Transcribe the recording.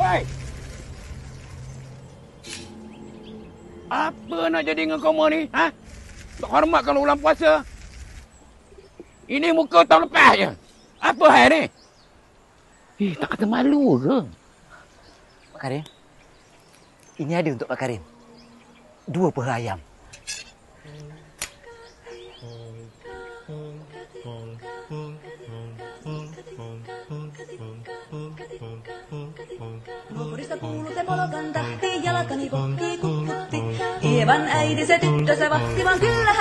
Hei! Apa nak jadi dengan kau ni? Ha? Tak hormat kalau ulang puasa. Ini muka tahun lepas je. Apa hal ni? Eh, tak kata malu ke? Pak Karim. Ini ada untuk Pak Karim. Dua peha ayam. Naapurista kuului se polokan tahti, jalkani kohti kukkutti. Ievan äiti se tyttö se vahti, vaan kyllähän